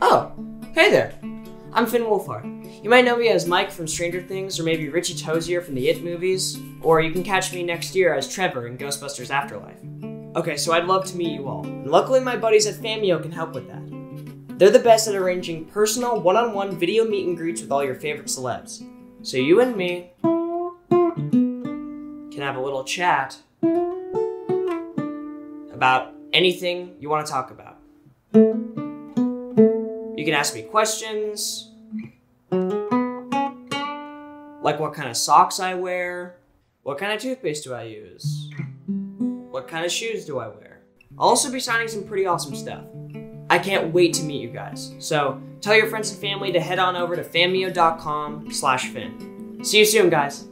Oh, hey there. I'm Finn Wolfhard. You might know me as Mike from Stranger Things, or maybe Richie Tozier from the It movies, or you can catch me next year as Trevor in Ghostbusters Afterlife. Okay, so I'd love to meet you all. And luckily, my buddies at Fanmio can help with that. They're the best at arranging personal, one on one video meet and greets with all your favorite celebs. So you and me can have a little chat about anything you want to talk about. You can ask me questions, like what kind of socks I wear, what kind of toothpaste do I use, what kind of shoes do I wear. I'll also be signing some pretty awesome stuff. I can't wait to meet you guys. So tell your friends and family to head on over to fanmio.com slash finn. See you soon, guys.